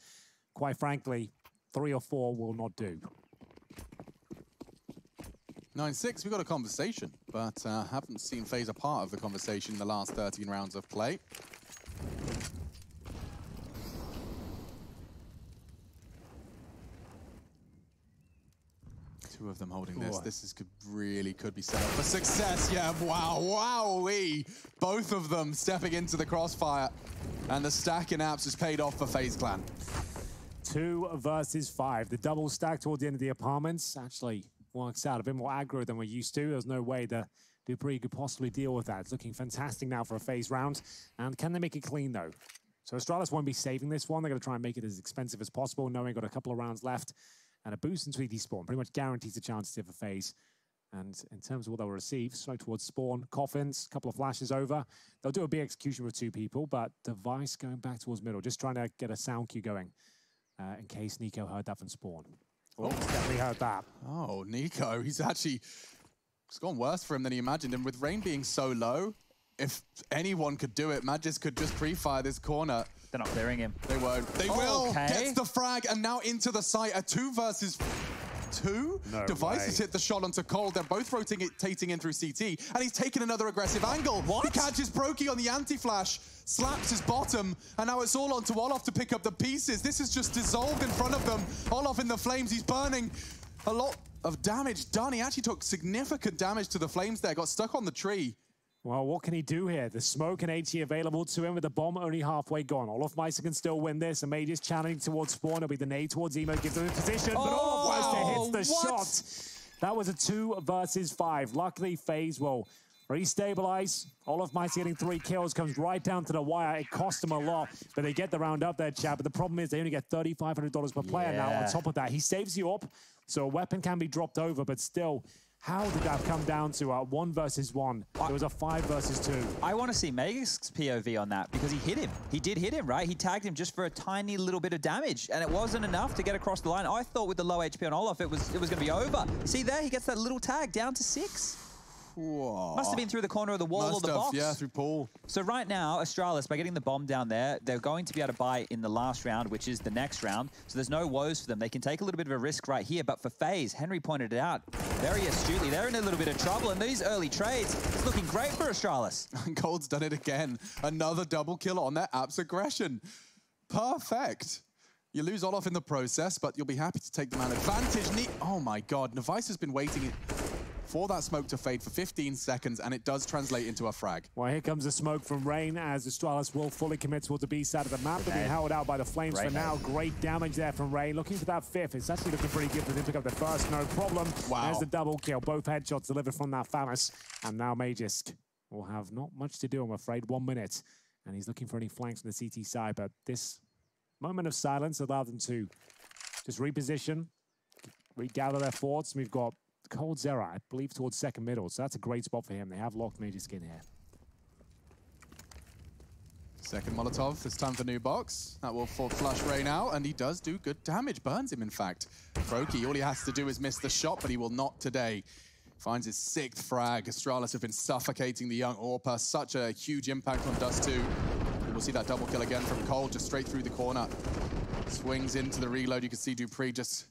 quite frankly, three or four will not do.
9-6, we've got a conversation, but uh, haven't seen FaZe a part of the conversation in the last 13 rounds of play. Two of them holding this. Ooh. This is could, really could be set up for success. Yeah, wow, wow, we Both of them stepping into the crossfire. And the stack in apps has paid off for FaZe Clan.
Two versus five. The double stack towards the end of the apartments actually works out a bit more aggro than we're used to. There's no way that dupreeh could possibly deal with that. It's looking fantastic now for a FaZe round. And can they make it clean, though? So Astralis won't be saving this one. They're going to try and make it as expensive as possible, knowing got a couple of rounds left. And a boost in 3D spawn pretty much guarantees a chance to have a phase. And in terms of what they'll receive, smoke towards spawn, coffins, a couple of flashes over. They'll do a big execution with two people, but device going back towards middle, just trying to get a sound cue going. Uh, in case NiKo heard that from Spawn. Oh, he's definitely heard that.
Oh, NiKo, he's actually, it's gone worse for him than he imagined. And with Rain being so low, if anyone could do it, Magisk could just pre-fire this corner.
They're not clearing him.
They won't. They
Oh,
will.
okay.
Gets the frag and now into the site. A two versus two.
No
Devices
way.
hit the shot onto Cold. They're both rotating in through CT, and he's taking another aggressive angle.
What?
He catches Broky on the anti-flash, slaps his bottom, and now it's all onto Olof to pick up the pieces. This is just dissolved in front of them. Olof in the flames. He's burning a lot of damage done. He actually took significant damage to the flames there. Got stuck on the tree.
Well, what can he do here? The smoke and HE available to him with the bomb only halfway gone. olofmeister can still win this. and Magisk challenging towards Spawn. It'll be the nade towards Emo, gives him a position, but
Oh,
oh olofmeister hits the
what?
shot. That was a two versus five. Luckily, FaZe will restabilize. olofmeister getting three kills, comes right down to the wire. It cost him a lot, but they get the round up there, Chad. But the problem is they only get $3,500 per player now. On top of that, he saves you up, so a weapon can be dropped over, but still, how did that come down to a one versus one? It was a five versus two.
I want to see Magisk's POV on that because he hit him. He did hit him, right? He tagged him just for a tiny little bit of damage, and it wasn't enough to get across the line. I thought with the low HP on Olof, it was it was going to be over. See there, he gets that little tag down to six. Must have been through the corner of the wall or the box.
yeah, through Paul.
So right now, Astralis, by getting the bomb down there, they're going to be able to buy in the last round, which is the next round. So there's no woes for them. They can take a little bit of a risk right here. But for FaZe, Henry pointed it out very astutely. They're in a little bit of trouble. And these early trades, it's looking great for Astralis.
Gold's done it again. Another double kill on that Apps aggression. Perfect. You lose Olof in the process, but you'll be happy to take the man advantage. Ne oh my god, Nevice has been waiting for that smoke to fade for 15 seconds, and it does translate into a frag.
Well, here comes the smoke from Rain as Astralis will fully commit towards the B side of the map. They're being held out by the flames
Great
for now. Great damage there from Rain. Looking for that fifth. It's actually looking pretty good for them to pick up the first. No problem.
Wow.
There's the double kill. Both headshots delivered from that Famas. And now Magisk will have not much to do, I'm afraid. One minute. And he's looking for any flanks on the CT side. But this moment of silence allowed them to just reposition, regather their thoughts. We've got coldzera, I believe, towards second middle. So that's a great spot for him. They have locked Magisk Skin here.
Second Molotov, this time for new box. That will flush Rain out, and he does do good damage. Burns him, in fact. Broky, all he has to do is miss the shot, but he will not today. Finds his sixth frag. Astralis have been suffocating the young AWPer. Such a huge impact on Dust 2. We'll see that double kill again from Cole, just straight through the corner. Swings into the reload. You can see dupreeh just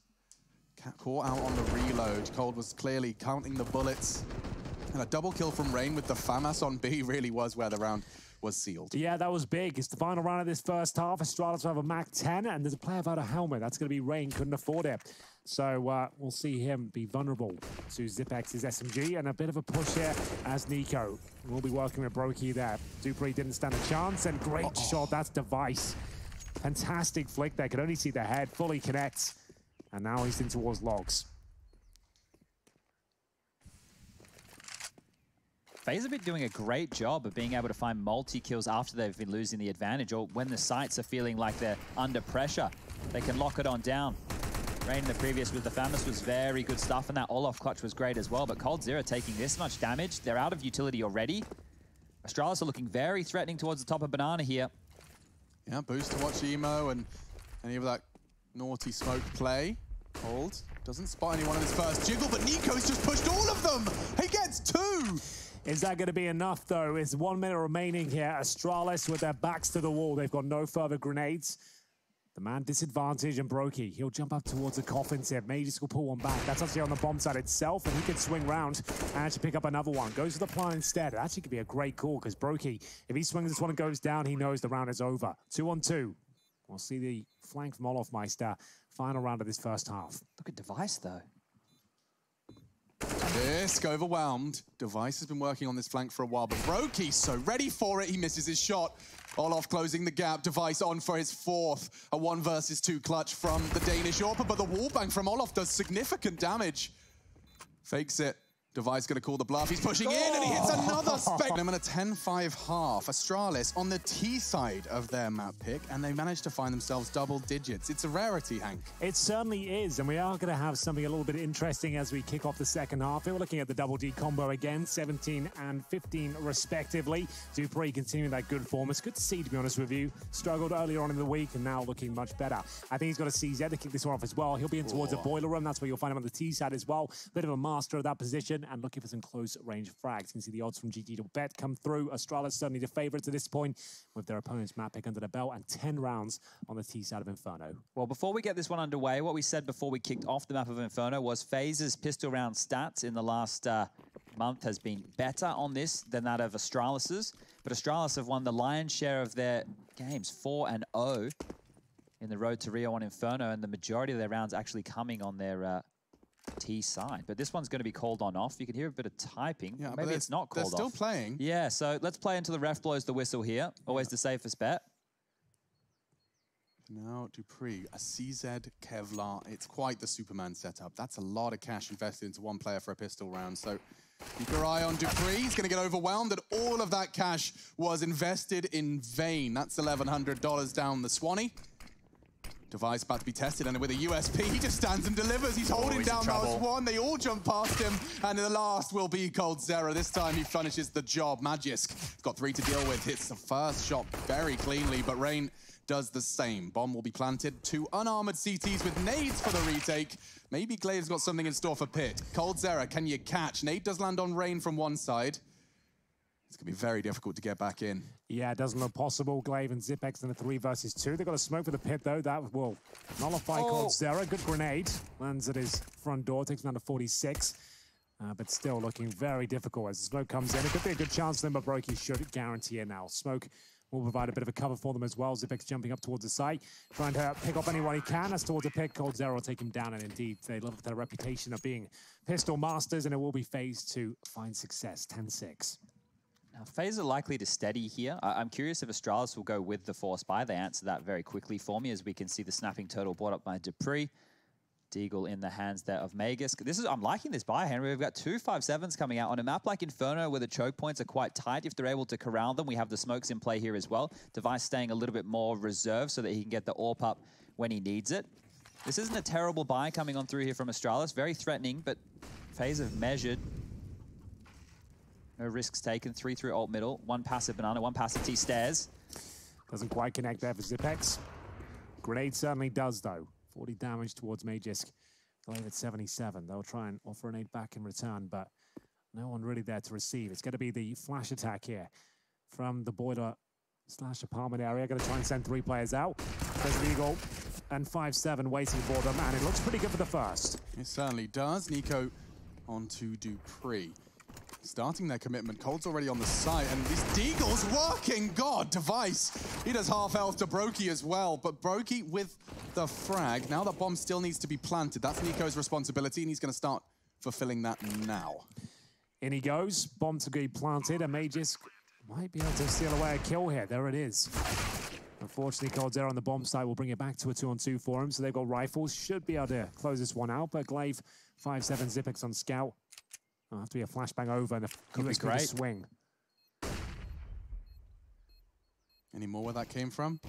ca- caught out on the reload. Cold was clearly counting the bullets. And a double kill from Rain with the FAMAS on B really was where the round was sealed.
Yeah, that was big. It's the final round of this first half. Astralis will have a Mac 10, and there's a player without a helmet. That's going to be Rain. Couldn't afford it. So uh, we'll see him be vulnerable to Xyp9x's SMG, and a bit of a push here as NiKo will be working with Broky there. dupreeh didn't stand a chance, and great shot. That's Device. Fantastic flick there. Could only see the head. Fully connects. And now he's in towards Logs.
FaZe have been doing a great job of being able to find multi-kills after they've been losing the advantage or when the sites are feeling like they're under pressure. They can lock it on down. Rain in the previous with the FAMAS was very good stuff, and that Olof clutch was great as well. But coldzera taking this much damage, they're out of utility already. Astralis are looking very threatening towards the top of Banana here.
Yeah, boost to watch Emo and any of that naughty smoke play. Hold. Doesn't spot anyone on his first jiggle, but NiKo's just pushed all of them. He gets two.
Is that going to be enough, though? It's one minute remaining here. Astralis with their backs to the wall. They've got no further grenades. The man disadvantage and Broky. He'll jump up towards the coffin tip. Magisk will pull one back. That's actually on the bomb side itself, and he can swing round and actually pick up another one. Goes to the plan instead. It actually could be a great call because Broky, if he swings this one and goes down, he knows the round is over. Two on two. We'll see the flank from olofmeister. Final round of this first half.
Look at Device though.
Disc overwhelmed. Device has been working on this flank for a while, but Broky so ready for it. He misses his shot. Olof closing the gap. Device on for his fourth. A one versus two clutch from the Danish AWPer, but the wall bang from Olof does significant damage. Fakes it. Device going to call the bluff. He's pushing in and he hits oh. another Spectrum and a 10-5 half. Astralis on the T side of their map pick, and they managed to find themselves double digits. It's a rarity, Hank.
It certainly is, and we are going to have something a little bit interesting as we kick off the second half. We're looking at the double D combo again, 17 and 15 respectively. dupreeh continuing that good form. It's good to see, to be honest with you. Struggled earlier on in the week and now looking much better. I think he's got a CZ to kick this one off as well. He'll be in towards the oh. boiler room. That's where you'll find him on the T side as well. Bit of a master of that position and looking for some close range frags. You can see the odds from GG to bet come through. Astralis certainly the favourites at this point with their opponent's map pick under the belt and 10 rounds on the T side of Inferno.
Well, before we get this one underway, what we said before we kicked off the map of Inferno was FaZe's pistol round stats in the last uh, month has been better on this than that of Astralis's. But Astralis have won the lion's share of their games, 4 and 0 in the road to Rio on Inferno, and the majority of their rounds actually coming on their uh, T side. But this one's going to be called on off. You can hear a bit of typing. Yeah, Maybe it's not called
off. They're still
off.
playing.
Yeah, so let's play until the ref blows the whistle here. Always yeah. the safest bet.
Now dupreeh, a CZ Kevlar. It's quite the Superman setup. That's a lot of cash invested into one player for a pistol round. So keep your eye on dupreeh. He's going to get overwhelmed that all of that cash was invested in vain. That's $1,100 down the Swanee. Device about to be tested, and with a USP, he just stands and delivers. He's holding down those one. They all jump past him, and the last will be coldzera. This time he finishes the job. Magisk got three to deal with. Hits the first shot very cleanly, but Rain does the same. Bomb will be planted. Two unarmored CTs with nades for the retake. Maybe gla1ve's got something in store for Pit. coldzera, can you catch? Nade does land on Rain from one side. It's going to be very difficult to get back in.
Yeah, it doesn't look possible. gla1ve and Xyp9x in the three versus two. They've got a smoke for the pit, though. That will nullify oh. coldzera. Good grenade. Lands at his front door. Takes him down to 46. Uh, but still looking very difficult as the smoke comes in. It could be a good chance for them, but Broky should guarantee it now. Smoke will provide a bit of a cover for them as well. Xyp9x jumping up towards the site, trying to pick up anyone he can. As towards a pick, coldzera will take him down, and indeed, they love their reputation of being pistol masters, and it will be FaZe to find success. 10-6.
Now, FaZe are likely to steady here. I am curious if Astralis will go with the Force Buy. They answer that very quickly for me, as we can see the Snapping Turtle brought up by dupreeh. Deagle in the hands there of Magisk. This is I'm liking this buy, Henry. We've got two 5-7s coming out on a map like Inferno where the choke points are quite tight. If they're able to corral them, we have the smokes in play here as well. Device staying a little bit more reserved so that he can get the AWP up when he needs it. This isn't a terrible buy coming on through here from Astralis. Very threatening, but FaZe of measured. No risks taken. Three through alt middle. One passive banana, one passive T stairs.
Doesn't quite connect there for Xyp9x. Grenade certainly does, though. 40 damage towards Magisk. gla1ve at 77. They'll try and offer an aid back in return, but no one really there to receive. It's going to be the flash attack here from the boiler slash apartment area. Going to try and send three players out. There's Eagle and 5-7 waiting for them, and it looks pretty good for the first.
It certainly does. NiKo on to dupreeh starting their commitment. Cold's already on the site, and this Deagle's working! God, Device! He does half health to Broky as well, but Broky with the frag. Now that bomb still needs to be planted. That's NiKo's responsibility, and he's going to start fulfilling that now.
In he goes. Bomb to be planted, and Magisk might be able to steal away a kill here. There it is. Unfortunately, coldzera on the bomb side will bring it back to a two-on-two 2 for him, so they've got rifles. Should be able to close this one out, but gla1ve 5-7 Xyp9x on scout. It'll have to be a flashbang over and a Could USP great. swing.
Any more where that came from?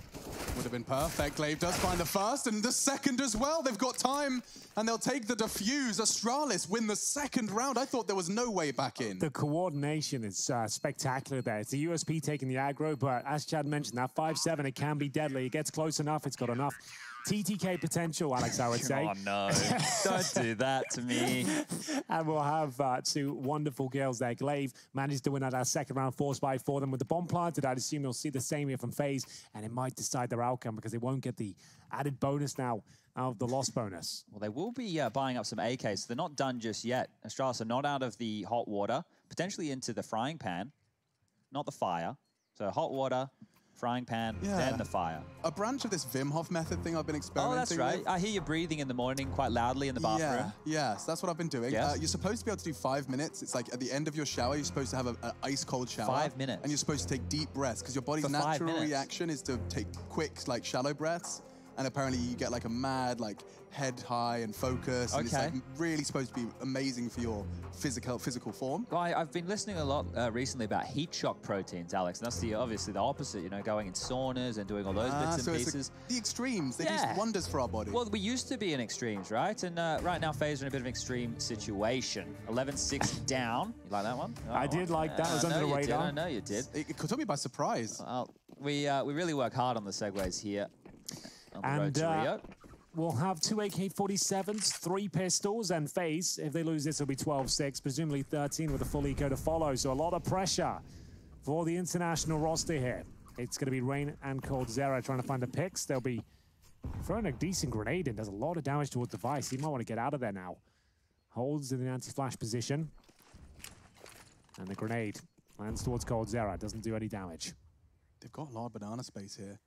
Would have been perfect. gla1ve does find the first and the second as well. They've got time and they'll take the defuse. Astralis win the second round. I thought there was no way back in.
The coordination is uh, spectacular there. It's the USP taking the aggro, but as Chad mentioned, that 5-7, it can be deadly. It gets close enough. It's got enough TTK potential, Alex, I would say.
oh, no. Don't do that to me.
and we'll have uh, two wonderful girls there. gla1ve managed to win that our second round force by for them with the bomb planted. I'd assume you'll see the same here from FaZe, and it might decide their outcome because they won't get the added bonus now out of the loss bonus.
Well, they will be uh, buying up some AKs. They're not done just yet. Astralis are not out of the hot water, potentially into the frying pan, not the fire. So hot water, frying pan, yeah. then the fire.
A branch of this Wim Hof method thing I've been experimenting
Oh, that's right.
With.
I hear you breathing in the morning quite loudly in the bathroom.
Yeah, yes, that's what I've been doing. Yes. Uh, you're supposed to be able to do five minutes. It's like at the end of your shower, you're supposed to have an ice cold shower.
Five minutes.
And you're supposed to take deep breaths because your body's natural reaction is to take quick, like shallow breaths. And apparently you get like a mad like head high and focus. And it's like really supposed to be amazing for your physical physical form.
Well, I, I've been listening a lot uh, recently about heat shock proteins, Alex. And that's the obviously the opposite, you know, going in saunas and doing all those
Ah,
bits
so
and
it's
pieces.
the extremes. They
Yeah.
do wonders for our body.
Well, we used to be in extremes, right? And uh, right now, FaZe are in a bit of an extreme situation. 11-6 down. You like that one?
I
Oh,
did like that. It was
I
under the
you did,
radar.
I know you did.
it, it took me by surprise.
Well, we uh, we really work hard on the segues here on the road
And uh, we'll have two AK-47s, three pistols, and FaZe, if they lose this, it'll be 12-6, presumably 13 with a full eco to follow. So a lot of pressure for the international roster here. It's going to be Rain and coldzera trying to find the picks. They'll be throwing a decent grenade in. Does a lot of damage towards the Vice. He might want to get out of there now. Holds in the anti-flash position. And the grenade lands towards coldzera. Doesn't do any damage.
They've got a lot of banana space here.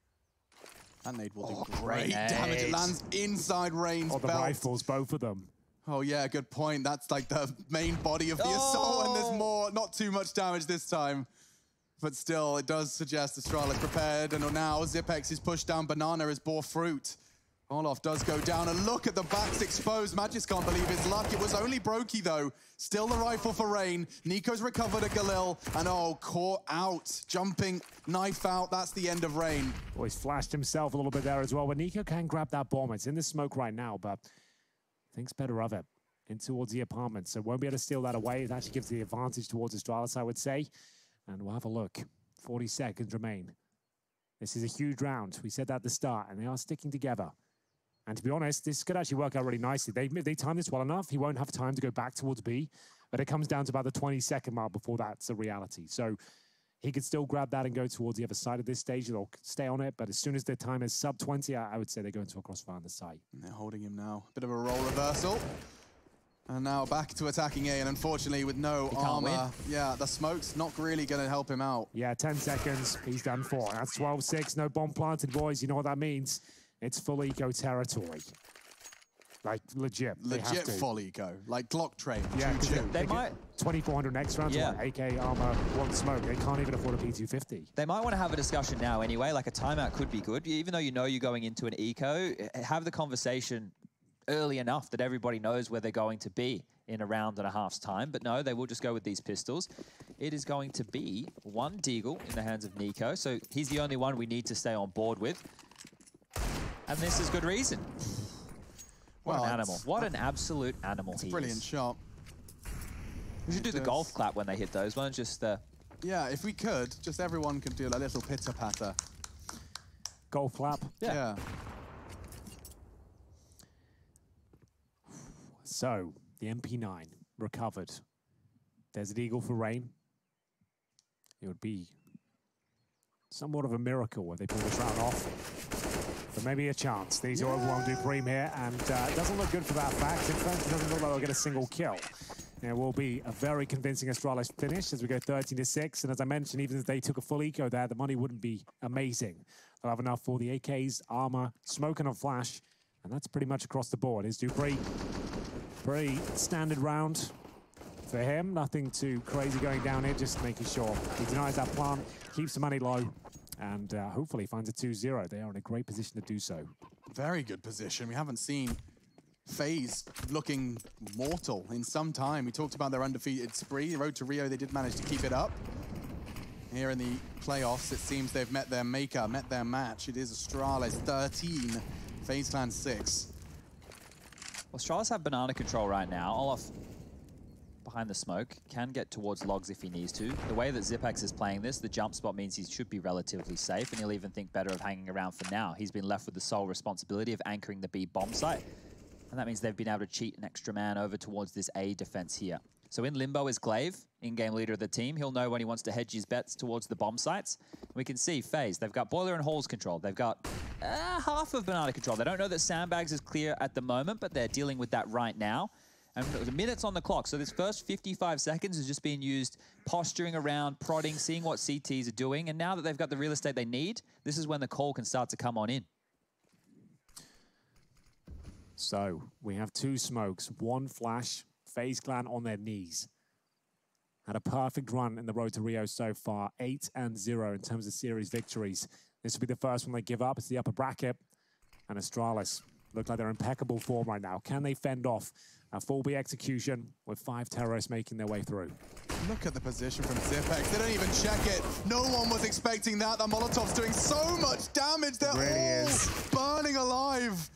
That nade will do
Oh,
great damage. It lands inside Rain's
Oh, the
belt.
rifles, both of them.
Oh yeah, good point. That's like the main body of the assault, and
Oh.
there's more, not too much damage this time. But still, it does suggest Astralis prepared, and now Xyp9x is pushed down. Banana is bore fruit. Olof does go down, and look at the backs exposed. Magisk can't believe his luck. It was only Broky, though. Still the rifle for Rain. NiKo's recovered a Galil, and oh, caught out. Jumping, knife out. That's the end of Rain.
Well, he's flashed himself a little bit there as well. But NiKo can grab that bomb. It's in the smoke right now, but thinks better of it. In towards the apartment. So won't be able to steal that away. It actually gives the advantage towards Astralis, I would say. And we'll have a look. 40 seconds remain. This is a huge round. We said that at the start, and they are sticking together. And to be honest, this could actually work out really nicely. They, they time this well enough. He won't have time to go back towards B, but it comes down to about the 20 second mark before that's a reality. So he could still grab that and go towards the other side of this stage. They'll stay on it, but as soon as their time is sub 20, I, I would say they go into a crossfire on the site.
And they're holding him now. A bit of a role reversal. And now back to attacking A, and unfortunately with no armor,
win.
yeah, the smoke's not really going to help him out.
Yeah, 10 seconds. He's done four. That's 12 6. No bomb planted, boys. You know what that means? It's full eco territory. Like, legit. They have
Legit
to.
full eco, like Glock train.
Yeah,
choo
'cause
choo.
They
get
might
2,400 next round.
Yeah.
Yeah. AK armor, one smoke. They can't even afford a P250.
They might want to have a discussion now anyway. Like a timeout could be good. Even though you know you're going into an eco, eh, have the conversation early enough that everybody knows where they're going to be in a round and a half's time. But no, they will just go with these pistols. It is going to be one Deagle in the hands of NiKo. So he's the only one we need to stay on board with. And this is good reason. What
Well,
an animal. What an absolute animal he
Brilliant
is.
shot.
We should do the golf clap when they hit those ones. Just uh,
Yeah, if we could, just everyone could do a little pitter patter.
Golf clap?
Yeah.
yeah.
So, the MP9 recovered. There's an Eagle for Rain. It would be somewhat of a miracle if they pull this round off. But maybe a chance. These are overwhelmed dupreeh here, and uh, it doesn't look good for that fact. In fact, it doesn't look like they'll get a single kill. There will be a very convincing Astralis finish as we go 13 to 6. And as I mentioned, even if they took a full eco there, the money wouldn't be amazing. They'll have enough for the AKs, armor, smoke, and a flash. And that's pretty much across the board. Is dupreeh Pretty standard round for him. Nothing too crazy going down here, just making sure he denies that plant, keeps the money low, and uh, hopefully finds a 2-0. They are in a great position to do so.
Very good position. We haven't seen FaZe looking mortal in some time. We talked about their undefeated spree. The road to Rio, they did manage to keep it up. Here in the playoffs, it seems they've met their maker, met their match. It is Astralis 13, FaZe Clan 6.
Astralis have banana control right now. Olof behind the smoke can get towards logs if he needs to. The way that Xyp9x is playing this, the jump spot means he should be relatively safe, and he'll even think better of hanging around for now. He's been left with the sole responsibility of anchoring the B bomb site, and that means they've been able to cheat an extra man over towards this A defense here. So in limbo is gla1ve, in-game leader of the team. He'll know when he wants to hedge his bets towards the bomb sites. We can see FaZe, they've got Boiler and Halls control. They've got uh, half of Banana control. They don't know that Sandbags is clear at the moment, but they're dealing with that right now. And the minutes on the clock. So this first 55 seconds is just being used, posturing around, prodding, seeing what CTs are doing. And now that they've got the real estate they need, this is when the call can start to come on in.
So we have two smokes, one flash, FaZe Clan on their knees. Had a perfect run in the road to Rio so far, 8 and 0 in terms of series victories. This will be the first one they give up. It's the upper bracket. and Astralis look like they're impeccable form right now. Can they fend off a full B execution with five terrorists making their way through?
Look at the position from Xyp9x. They don't even check it. No one was expecting that. That Molotov's doing so much damage. They're
really
all
is.
burning alive.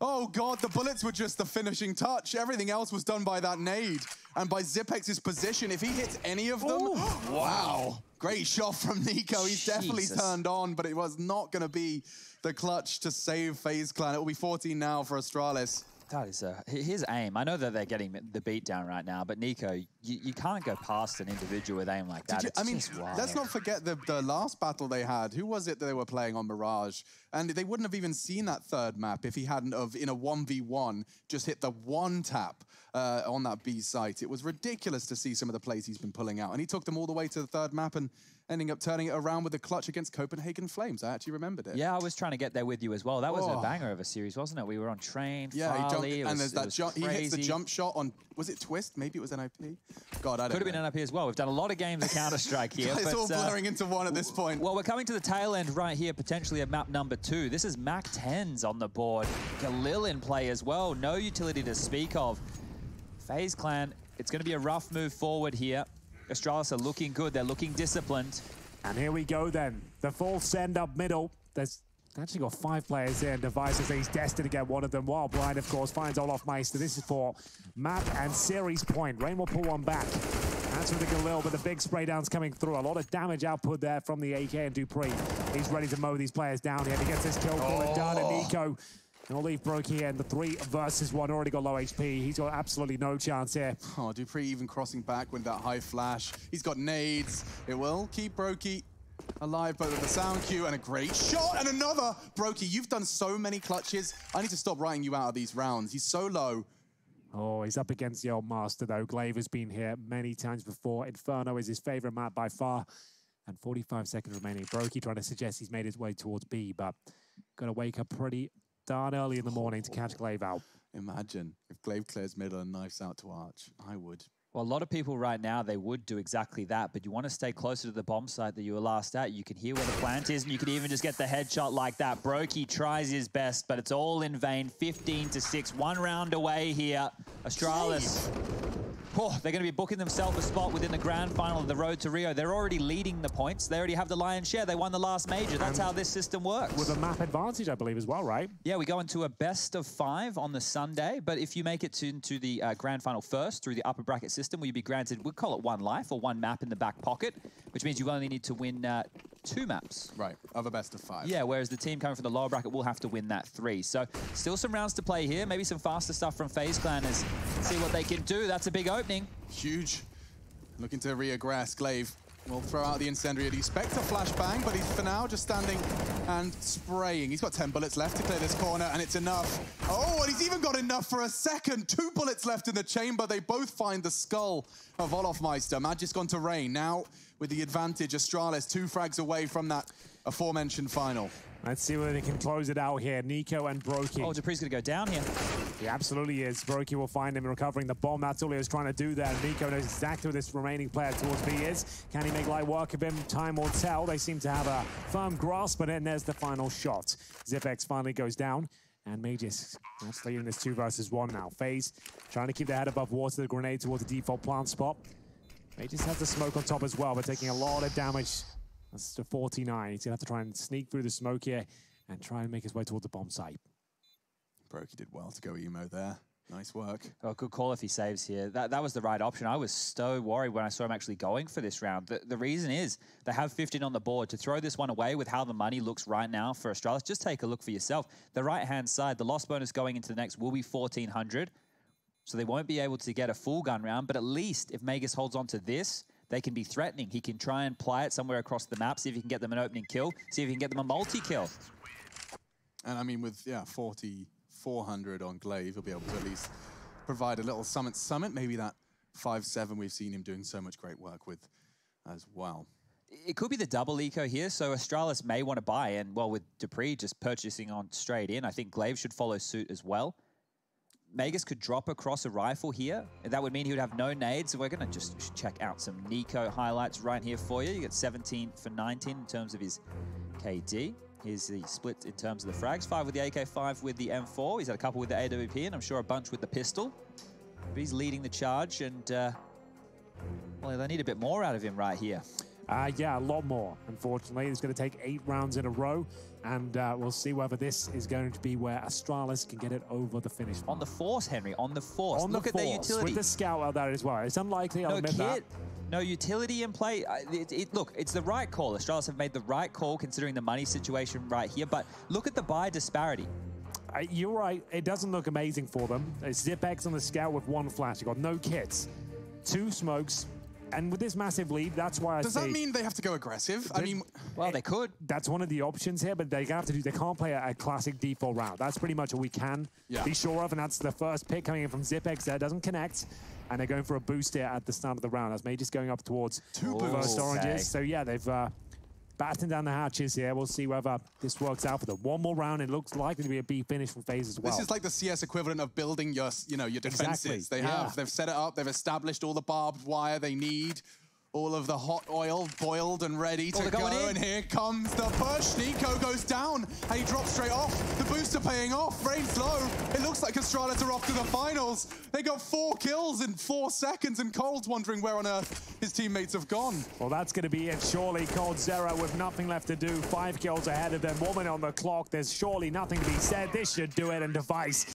Oh god, the bullets were just the finishing touch. Everything else was done by that nade. And by Xyp9x's position, if he hits any of them,
Ooh.
wow. Great shot from NiKo. He's definitely turned on, but it was not going to be the clutch to save FaZe Clan. It will be 14 now for Astralis.
That is a, his aim. I know that they're getting the beat down right now, but NiKo, you, you can't go past an individual with aim like that.
You- I mean,
wild.
let's not forget the, the last battle they had. Who was it that they were playing on Mirage? And they wouldn't have even seen that third map if he hadn't of in a 1v1 just hit the one tap uh, on that B site. It was ridiculous to see some of the plays he's been pulling out. And he took them all the way to the third map and ending up turning it around with a clutch against Copenhagen Flames. I actually remembered it.
Yeah, I was trying to get there with you as well. That was
Oh.
a banger of a series, wasn't it? We were on train,
Yeah, he jumped,
Farley,
and there's that
was
jump. He hits the jump shot on. Was it Twist? Maybe it was NIP. God, I don't.
Could have been NIP as well. We've done a lot of games of Counter Strike here.
It's
but,
all
uh,
blurring into one at this point.
Well, we're coming to the tail end right here, potentially at map number two. This is Mac 10s on the board. Galil in play as well. No utility to speak of. FaZe Clan, it's going to be a rough move forward here. Astralis are looking good. They're looking disciplined.
And here we go then. The full send up middle. There's actually got five players there, and Devices he's destined to get one of them. While Blind, of course, finds olofmeister. This is for map and series point. Rain will pull one back. That's for the Galil, but the big spray down's coming through. A lot of damage output there from the AK and dupreeh. He's ready to mow these players down here. He gets his kill call and done, and
Oh.
NiKo will leave Broke here in the three versus one. Already got low HP. He's got absolutely no chance here.
Oh, dupreeh even crossing back with that high flash. He's got nades. It will keep Broky alive, but with a sound cue and a great shot and another. Broky, you've done so many clutches. I need to stop writing you out of these rounds. He's so low.
Oh, he's up against the old master, though. gla1ve has been here many times before. Inferno is his favorite map by far. And 45 seconds remaining. Broky trying to suggest he's made his way towards B, but got to wake up pretty darn early in the oh. morning to catch gla1ve out.
Imagine if gla1ve clears middle and knifes out to Arch. I would.
Well, a lot of people right now, they would do exactly that, but you want to stay closer to the bomb site that you were last at. You can hear where the plant is, and you can even just get the headshot like that. Broky tries his best, but it's all in vain. 15 to 6, one round away here. Astralis. Oh, they're going to be booking themselves a spot within the grand final of the Road to Rio. They're already leading the points. They already have the lion's share. They won the last major. That's how this system works.
With a map advantage, I believe, as well, right?
Yeah, we go into a best of five on the Sunday, but if you make it to, into the uh, grand final first through the upper bracket system, will you be granted, we'll call it one life or one map in the back pocket, which means you only need to win uh, two maps.
Right, of a best of five.
Yeah, whereas the team coming from the lower bracket will have to win that three. So still some rounds to play here. Maybe some faster stuff from FaZe Clan as see what they can do. That's a big opening.
Huge. Looking to reaggress. gla1ve will throw out the incendiary. He'd expect a flashbang, but he's for now just standing and spraying. He's got 10 bullets left to clear this corner, and it's enough. Oh, and he's even got enough for a second. Two bullets left in the chamber. They both find the skull of Olofmeister. Magic's gone to Rain. Now, with the advantage, Astralis two frags away from that aforementioned final.
Let's see whether they can close it out here. NiKo and Broky.
Oh, dupreeh's going to go down here.
He absolutely is. Broky will find him recovering the bomb. That's all he was trying to do there. Nico knows exactly where this remaining player towards B is. Can he make light work of him? Time will tell. They seem to have a firm grasp on it, and there's the final shot. Xyp9x finally goes down. And Magisk actually in this two versus one now. FaZe trying to keep their head above water. The grenade towards the default plant spot. Magisk has the smoke on top as well, but taking a lot of damage. That's to 49. He's going to have to try and sneak through the smoke here and try and make his way towards the bomb site.
Broky did well to go emo there. Nice work.
Oh, good call if he saves here. That, that was the right option. I was so worried when I saw him actually going for this round. The, the reason is they have 15 on the board. To throw this one away with how the money looks right now for Astralis, just take a look for yourself. The right-hand side, the loss bonus going into the next will be 1,400. So they won't be able to get a full gun round, but at least if Magisk holds on to this, they can be threatening. He can try and ply it somewhere across the map, see if he can get them an opening kill, see if he can get them a multi-kill.
And I mean, with, yeah, 4,400 on gla1ve, he'll be able to at least provide a little summit summit. Maybe that 5-7 we've seen him doing so much great work with as well.
It could be the double eco here, so Astralis may want to buy, and well, with dupreeh just purchasing on straight in, I think gla1ve should follow suit as well. Magisk could drop across a rifle here, and that would mean he would have no nades. So we're going to just check out some NiKo highlights right here for you. You get 17 for 19 in terms of his KD. Here's the split in terms of the frags. Five with the AK-5 with the M4. He's had a couple with the AWP, and I'm sure a bunch with the pistol. But he's leading the charge, and uh, well, they need a bit more out of him right here.
Uh, yeah, a lot more, unfortunately. It's going to take eight rounds in a row, and uh, we'll see whether this is going to be where Astralis can get it over the finish line.
On the force, Henry, on the force.
On
Look
the
at their
force,
utility.
with the scout out there as well. It's unlikely, I'll
no
admit
kit,
that.
no utility in play. It, it- look, it's the right call. Astralis have made the right call considering the money situation right here. But look at the buy disparity.
Uh, you're right, it doesn't look amazing for them. It's Xyp9x on the scout with one flash. You've got no kits, two smokes, and with this massive lead, that's why I
Does
say
that mean they have to go aggressive? I mean,
Well, they could.
that's one of the options here, but they're gonna have to do. They can't play a, a classic default round. That's pretty much all we can
Yeah.
be sure of, and that's the first pick coming in from Xyp9x. That doesn't connect, and they're going for a boost here at the start of the round. That's Magisk going up towards
Two
first
boosts.
oranges.
Okay.
So yeah, they've uh, battened down the hatches here. We'll see whether this works out for them. One more round. It looks likely to be a B finish from FaZe as well.
This is like the CS equivalent of building your, you know, your defenses.
Exactly,
They
yeah.
have. They've set it up. They've established all the barbed wire they need. All of the hot oil boiled and ready to go.
going in.
And here comes the push. NiKo goes down and he drops straight off. The booster paying off. Rain's low. It looks like Astralis are off to the finals. They got four kills in four seconds and Cold's wondering where on earth his teammates have gone.
Well, that's going to be it. Surely coldzera with nothing left to do. Five kills ahead of them. Woman on the clock. There's surely nothing to be said. This should do it. And Device